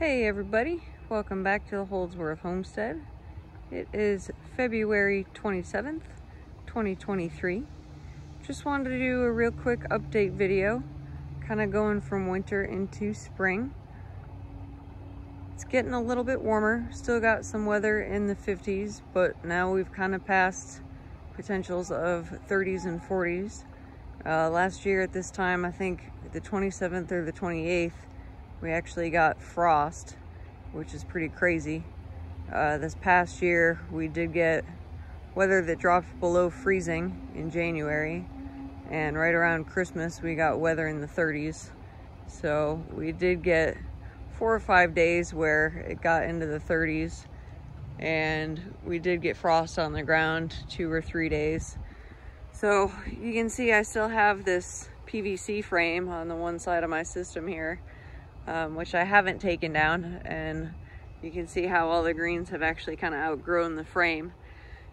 Hey everybody, welcome back to the Holdsworth Homestead. It is February 27th, 2023. Just wanted to do a real quick update video, kind of going from winter into spring. It's getting a little bit warmer, still got some weather in the 50s, but now we've kind of passed potentials of 30s and 40s. Uh, last year at this time, I think the 27th or the 28th, we actually got frost, which is pretty crazy. Uh, this past year, we did get weather that dropped below freezing in January, and right around Christmas, we got weather in the 30s. So we did get four or five days where it got into the 30s, and we did get frost on the ground two or three days. So you can see I still have this PVC frame on the one side of my system here um, which I haven't taken down. And you can see how all the greens have actually kind of outgrown the frame.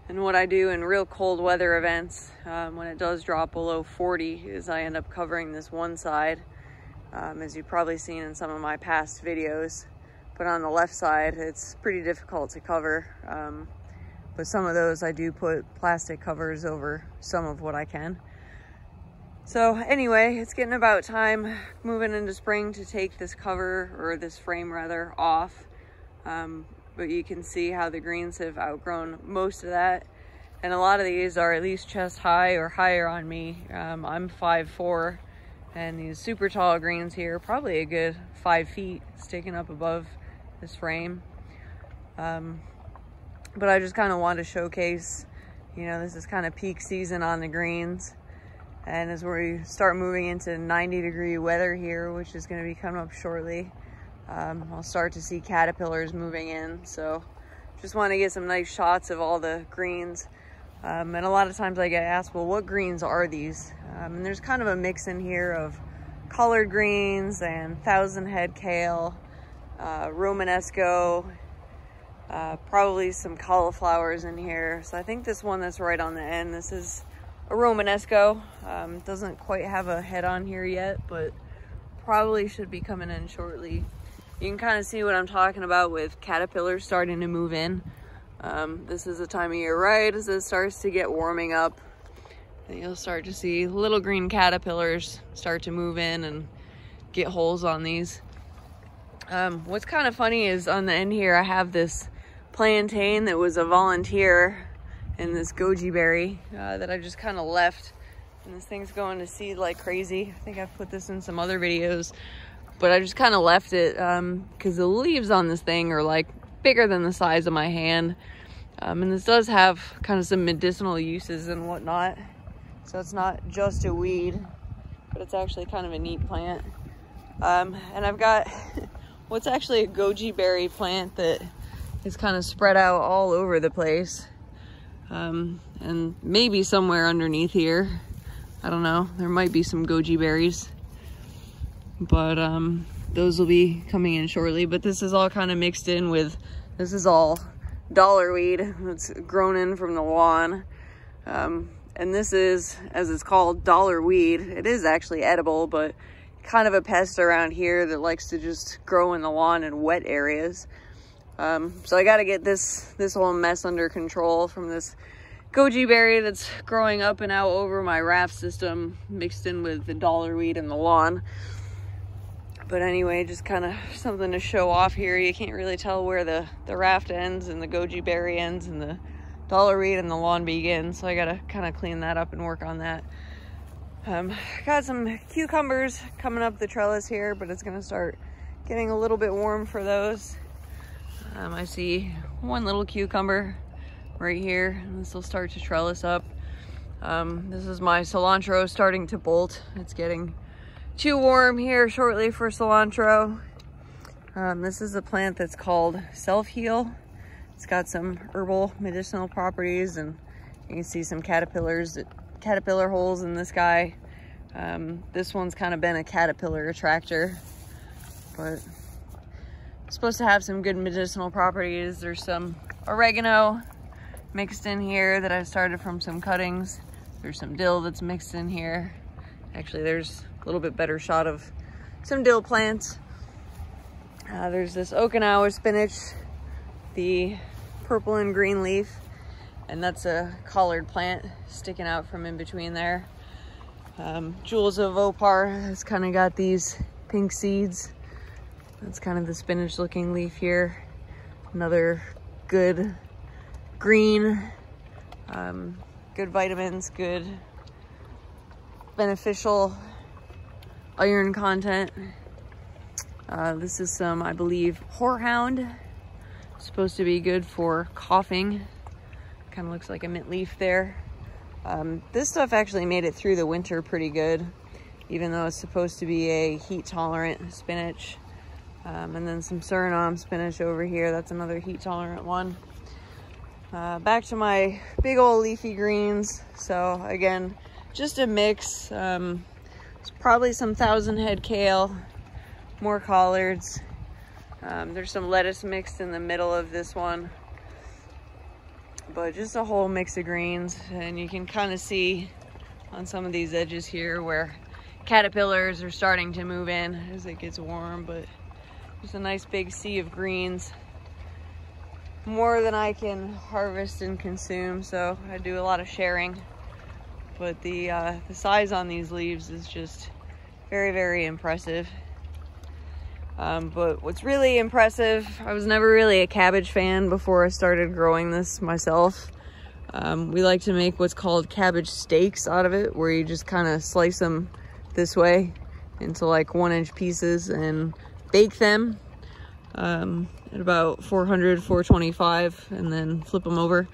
And what I do in real cold weather events, um, when it does drop below 40, is I end up covering this one side, um, as you've probably seen in some of my past videos. But on the left side, it's pretty difficult to cover. Um, but some of those I do put plastic covers over some of what I can. So anyway, it's getting about time moving into spring to take this cover or this frame rather off. Um, but you can see how the greens have outgrown most of that. And a lot of these are at least chest high or higher on me. Um, I'm 5'4", and these super tall greens here, probably a good five feet sticking up above this frame. Um, but I just kind of want to showcase, you know, this is kind of peak season on the greens. And as we start moving into 90 degree weather here, which is gonna be coming up shortly, um, I'll start to see caterpillars moving in. So just wanna get some nice shots of all the greens. Um, and a lot of times I get asked, well, what greens are these? Um, and there's kind of a mix in here of collard greens and thousand head kale, uh, Romanesco, uh, probably some cauliflowers in here. So I think this one that's right on the end, this is a Romanesco. Um, doesn't quite have a head on here yet, but probably should be coming in shortly. You can kind of see what I'm talking about with caterpillars starting to move in. Um, this is the time of year right as it starts to get warming up. You'll start to see little green caterpillars start to move in and get holes on these. Um, what's kind of funny is on the end here, I have this plantain that was a volunteer and this goji berry uh, that I just kind of left. And this thing's going to seed like crazy. I think I've put this in some other videos, but I just kind of left it because um, the leaves on this thing are like bigger than the size of my hand. Um, and this does have kind of some medicinal uses and whatnot. So it's not just a weed, but it's actually kind of a neat plant. Um, and I've got what's actually a goji berry plant that is kind of spread out all over the place. Um, and maybe somewhere underneath here, I don't know, there might be some goji berries. But um, those will be coming in shortly. But this is all kind of mixed in with, this is all dollar weed that's grown in from the lawn. Um, and this is, as it's called, dollar weed. It is actually edible, but kind of a pest around here that likes to just grow in the lawn in wet areas. Um, so I got to get this, this whole mess under control from this goji berry that's growing up and out over my raft system mixed in with the dollar weed in the lawn. But anyway, just kind of something to show off here. You can't really tell where the, the raft ends and the goji berry ends and the dollar weed and the lawn begins. So I got to kind of clean that up and work on that. Um, got some cucumbers coming up the trellis here, but it's going to start getting a little bit warm for those. Um, I see one little cucumber right here. This will start to trellis up. Um, this is my cilantro starting to bolt. It's getting too warm here shortly for cilantro. Um, this is a plant that's called Self Heal. It's got some herbal medicinal properties and you can see some caterpillars, caterpillar holes in this guy. Um, this one's kind of been a caterpillar attractor, but supposed to have some good medicinal properties. There's some oregano mixed in here that I started from some cuttings. There's some dill that's mixed in here. Actually, there's a little bit better shot of some dill plants. Uh, there's this Okinawa spinach, the purple and green leaf, and that's a collard plant sticking out from in between there. Um, Jewels of Opar has kind of got these pink seeds. That's kind of the spinach looking leaf here. Another good green, um, good vitamins, good beneficial iron content. Uh, this is some, I believe, horehound. Supposed to be good for coughing. Kind of looks like a mint leaf there. Um, this stuff actually made it through the winter pretty good, even though it's supposed to be a heat tolerant spinach. Um, and then some Suriname spinach over here. That's another heat tolerant one. Uh, back to my big old leafy greens. So again, just a mix. Um, it's probably some thousand head kale, more collards. Um, there's some lettuce mixed in the middle of this one but just a whole mix of greens and you can kind of see on some of these edges here where caterpillars are starting to move in as it gets warm but just a nice big sea of greens. More than I can harvest and consume so I do a lot of sharing. But the uh, the size on these leaves is just very very impressive. Um, but what's really impressive, I was never really a cabbage fan before I started growing this myself. Um, we like to make what's called cabbage steaks out of it, where you just kind of slice them this way into like one inch pieces and bake them um, at about 400, 425 and then flip them over.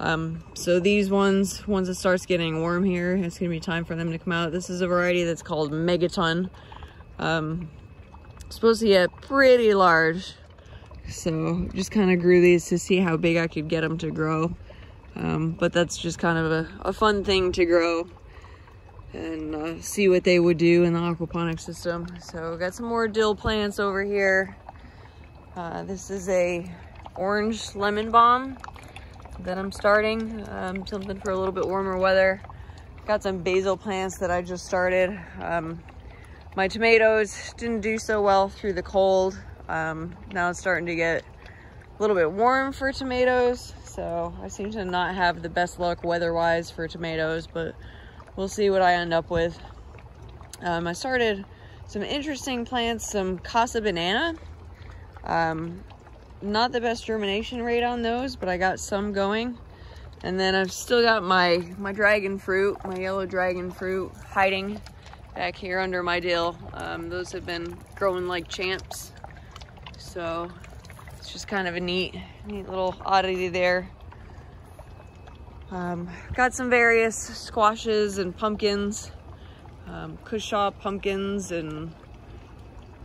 Um, so these ones, once it starts getting warm here, it's gonna be time for them to come out. This is a variety that's called Megaton. Um, supposed to get pretty large. So just kind of grew these to see how big I could get them to grow. Um, but that's just kind of a, a fun thing to grow and uh, see what they would do in the aquaponic system. So got some more dill plants over here. Uh, this is a orange lemon balm that I'm starting, um, something for a little bit warmer weather. Got some basil plants that I just started. Um, my tomatoes didn't do so well through the cold. Um, now it's starting to get a little bit warm for tomatoes. So I seem to not have the best luck weather-wise for tomatoes, but we'll see what I end up with. Um, I started some interesting plants, some Casa Banana. Um, not the best germination rate on those, but I got some going. And then I've still got my, my dragon fruit, my yellow dragon fruit hiding back here under my dill. Um, those have been growing like champs. So it's just kind of a neat, neat little oddity there. Um, got some various squashes and pumpkins, um, Cushaw pumpkins and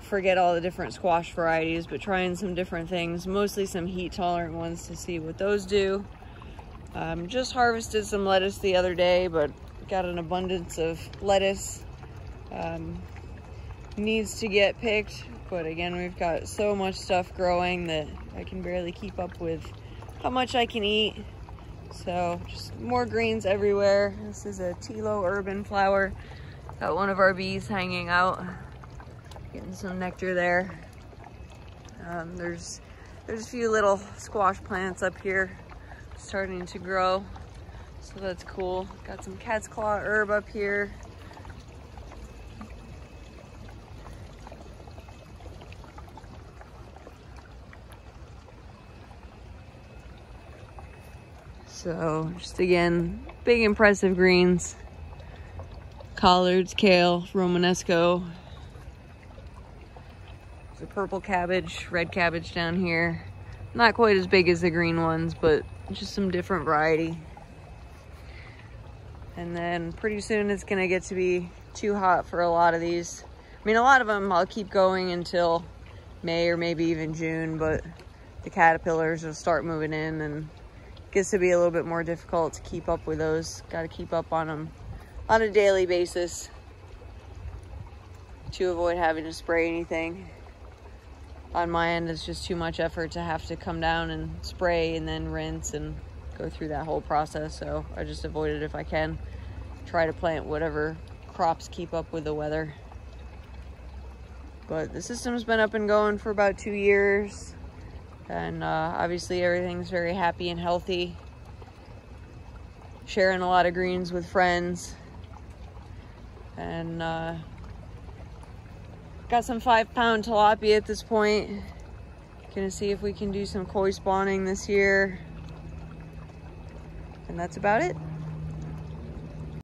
forget all the different squash varieties, but trying some different things, mostly some heat tolerant ones to see what those do. Um, just harvested some lettuce the other day, but got an abundance of lettuce um, needs to get picked. But again, we've got so much stuff growing that I can barely keep up with how much I can eat. So just more greens everywhere. This is a Tilo urban flower. Got one of our bees hanging out, getting some nectar there. Um, there's there's a few little squash plants up here starting to grow. So that's cool. Got some cat's claw herb up here. So just again, big impressive greens. Collards, kale, Romanesco. A purple cabbage, red cabbage down here. Not quite as big as the green ones, but just some different variety. And then pretty soon it's gonna get to be too hot for a lot of these. I mean, a lot of them I'll keep going until May or maybe even June, but the caterpillars will start moving in and gets to be a little bit more difficult to keep up with those. Got to keep up on them on a daily basis to avoid having to spray anything. On my end, it's just too much effort to have to come down and spray and then rinse and go through that whole process. So I just avoid it if I can. Try to plant whatever crops keep up with the weather. But the system's been up and going for about two years. And uh, obviously everything's very happy and healthy. Sharing a lot of greens with friends. And uh, got some five pound tilapia at this point. Gonna see if we can do some koi spawning this year. And that's about it.